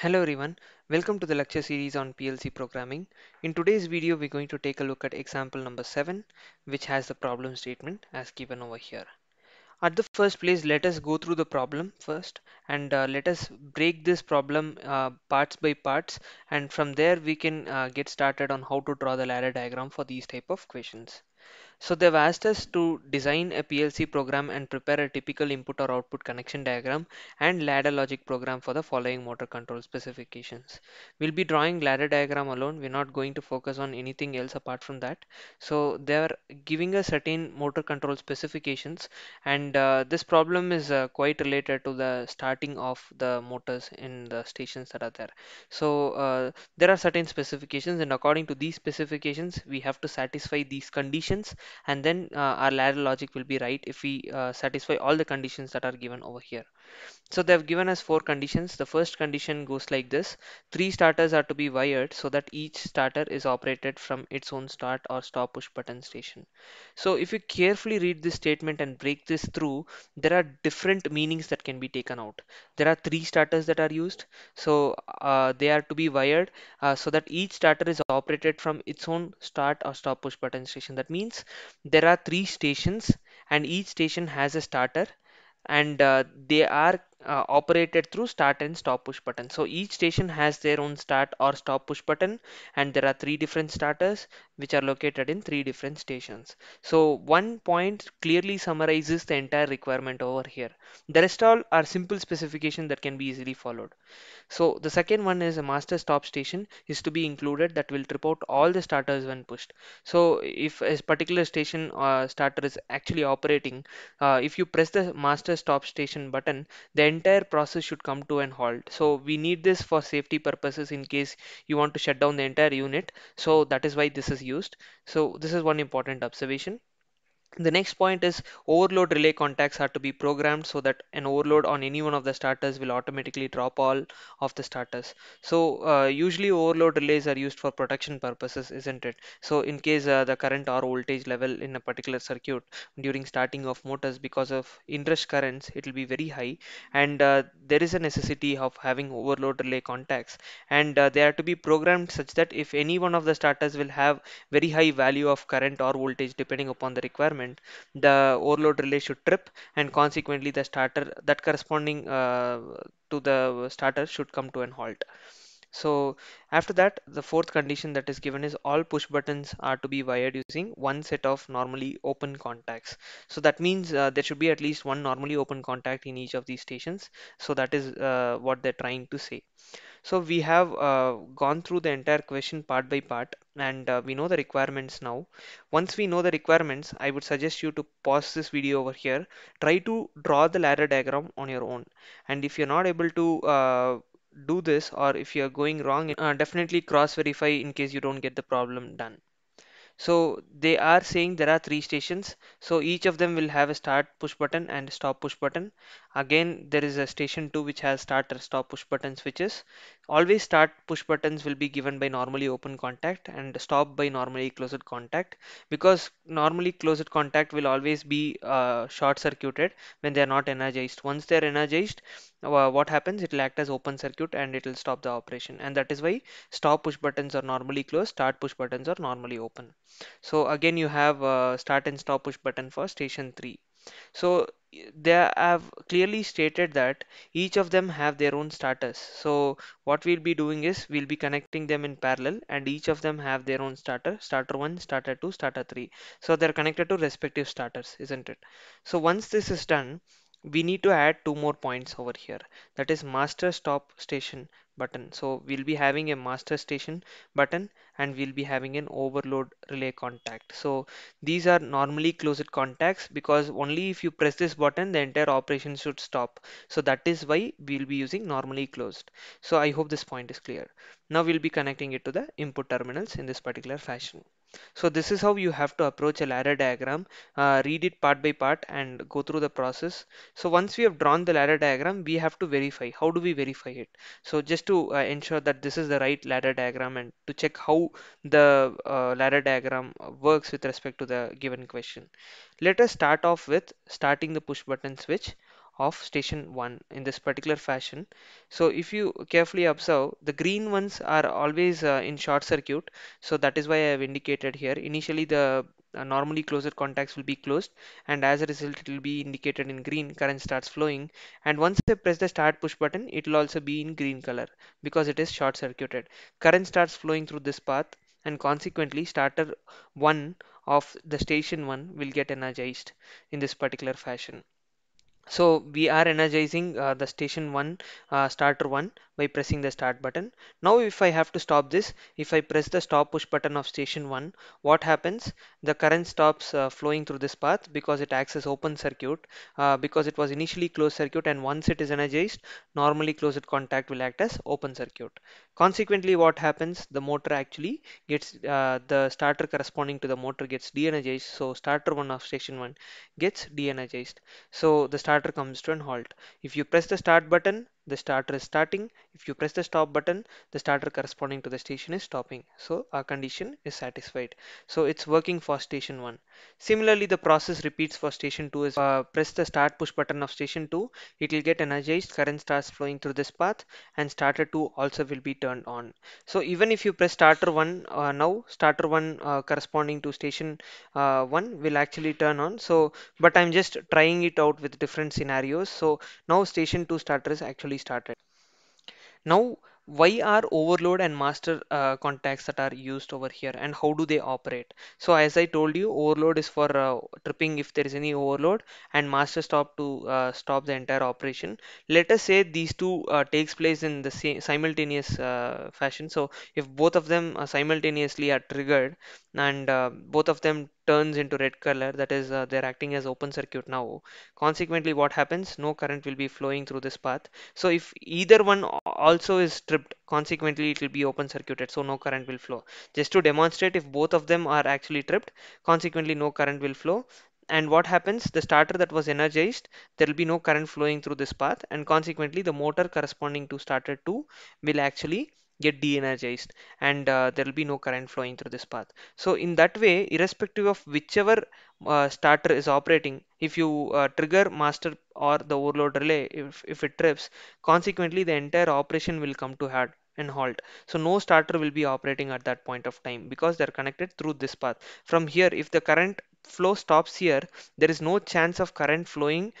Hello everyone, welcome to the lecture series on PLC programming. In today's video, we're going to take a look at example number 7, which has the problem statement as given over here. At the first place, let us go through the problem first and uh, let us break this problem uh, parts by parts and from there we can uh, get started on how to draw the ladder diagram for these type of questions. So they've asked us to design a PLC program and prepare a typical input or output connection diagram and ladder logic program for the following motor control specifications. We'll be drawing ladder diagram alone. We're not going to focus on anything else apart from that. So they're giving us certain motor control specifications and uh, this problem is uh, quite related to the starting of the motors in the stations that are there. So uh, there are certain specifications and according to these specifications we have to satisfy these conditions and then uh, our ladder logic will be right if we uh, satisfy all the conditions that are given over here. So they've given us four conditions. The first condition goes like this. Three starters are to be wired so that each starter is operated from its own start or stop push button station. So if you carefully read this statement and break this through, there are different meanings that can be taken out. There are three starters that are used. So uh, they are to be wired uh, so that each starter is operated from its own start or stop push button station. That means there are three stations and each station has a starter and uh, they are uh, operated through start and stop push button. So each station has their own start or stop push button and there are three different starters which are located in three different stations. So one point clearly summarizes the entire requirement over here. The rest all are simple specification that can be easily followed. So the second one is a master stop station is to be included that will trip out all the starters when pushed. So if a particular station uh, starter is actually operating, uh, if you press the master stop station button, the entire process should come to an halt. So we need this for safety purposes in case you want to shut down the entire unit. So that is why this is used. So this is one important observation. The next point is overload relay contacts are to be programmed so that an overload on any one of the starters will automatically drop all of the starters. So uh, usually overload relays are used for protection purposes, isn't it? So in case uh, the current or voltage level in a particular circuit during starting of motors because of inrush currents, it will be very high and uh, there is a necessity of having overload relay contacts and uh, they are to be programmed such that if any one of the starters will have very high value of current or voltage depending upon the requirement the overload relay should trip and consequently the starter that corresponding uh, to the starter should come to an halt. So after that the fourth condition that is given is all push buttons are to be wired using one set of normally open contacts. So that means uh, there should be at least one normally open contact in each of these stations. So that is uh, what they're trying to say so we have uh, gone through the entire question part by part and uh, we know the requirements now. Once we know the requirements, I would suggest you to pause this video over here. Try to draw the ladder diagram on your own. And if you're not able to uh, do this or if you're going wrong, uh, definitely cross verify in case you don't get the problem done. So they are saying there are three stations. So each of them will have a start push button and stop push button. Again, there is a station 2 which has start or stop push button switches. Always start push buttons will be given by normally open contact and stop by normally closed contact because normally closed contact will always be uh, short circuited when they are not energized. Once they are energized, uh, what happens? It will act as open circuit and it will stop the operation. And that is why stop push buttons are normally closed, start push buttons are normally open. So again, you have uh, start and stop push button for station 3. So they have clearly stated that each of them have their own status. So what we'll be doing is we'll be connecting them in parallel and each of them have their own starter, starter 1, starter 2, starter 3. So they're connected to respective starters, isn't it? So once this is done, we need to add two more points over here. That is master stop station button. So we'll be having a master station button and we'll be having an overload relay contact. So these are normally closed contacts because only if you press this button the entire operation should stop. So that is why we'll be using normally closed. So I hope this point is clear. Now we'll be connecting it to the input terminals in this particular fashion. So this is how you have to approach a ladder diagram, uh, read it part by part and go through the process. So once we have drawn the ladder diagram, we have to verify. How do we verify it? So just to uh, ensure that this is the right ladder diagram and to check how the uh, ladder diagram works with respect to the given question. Let us start off with starting the push button switch of station 1 in this particular fashion. So if you carefully observe, the green ones are always uh, in short circuit. So that is why I have indicated here. Initially the uh, normally closed contacts will be closed and as a result it will be indicated in green current starts flowing and once I press the start push button it will also be in green color because it is short circuited current starts flowing through this path and consequently starter 1 of the station 1 will get energized in this particular fashion so we are energizing uh, the station 1 uh, starter 1 by pressing the start button. Now if I have to stop this, if I press the stop push button of station 1, what happens? The current stops uh, flowing through this path because it acts as open circuit uh, because it was initially closed circuit and once it is energized, normally closed contact will act as open circuit. Consequently what happens? The motor actually gets uh, the starter corresponding to the motor gets de-energized. So starter 1 of station 1 gets de-energized. So the starter comes to an halt. If you press the start button, the starter is starting. If you press the stop button, the starter corresponding to the station is stopping. So our condition is satisfied. So it's working for station 1. Similarly, the process repeats for station 2 is uh, press the start push button of station 2. It will get energized, current starts flowing through this path and starter 2 also will be turned on. So even if you press starter 1 uh, now, starter 1 uh, corresponding to station uh, 1 will actually turn on. So but I'm just trying it out with different scenarios. So now station 2 starter is actually started. Now, why are overload and master uh, contacts that are used over here and how do they operate? So as I told you, overload is for uh, tripping if there is any overload and master stop to uh, stop the entire operation. Let us say these two uh, takes place in the same simultaneous uh, fashion. So if both of them uh, simultaneously are triggered and uh, both of them turns into red color. That is uh, they're acting as open circuit now. Consequently what happens? No current will be flowing through this path. So if either one also is tripped consequently it will be open circuited. So no current will flow. Just to demonstrate if both of them are actually tripped consequently no current will flow. And what happens? The starter that was energized there will be no current flowing through this path. And consequently the motor corresponding to starter 2 will actually get de-energized and uh, there will be no current flowing through this path. So in that way irrespective of whichever uh, starter is operating if you uh, trigger master or the overload relay if, if it trips consequently the entire operation will come to and halt. So no starter will be operating at that point of time because they're connected through this path. From here if the current flow stops here there is no chance of current flowing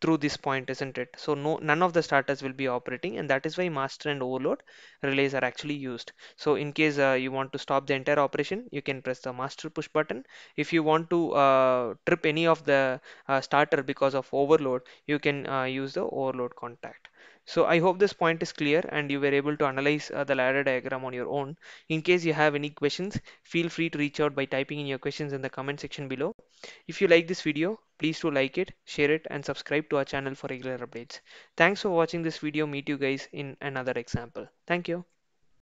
through this point isn't it? So no none of the starters will be operating and that is why master and overload relays are actually used. So in case uh, you want to stop the entire operation you can press the master push button. If you want to uh, trip any of the uh, starter because of overload you can uh, use the overload contact so I hope this point is clear and you were able to analyze uh, the ladder diagram on your own. In case you have any questions, feel free to reach out by typing in your questions in the comment section below. If you like this video, please do like it, share it and subscribe to our channel for regular updates. Thanks for watching this video. Meet you guys in another example. Thank you.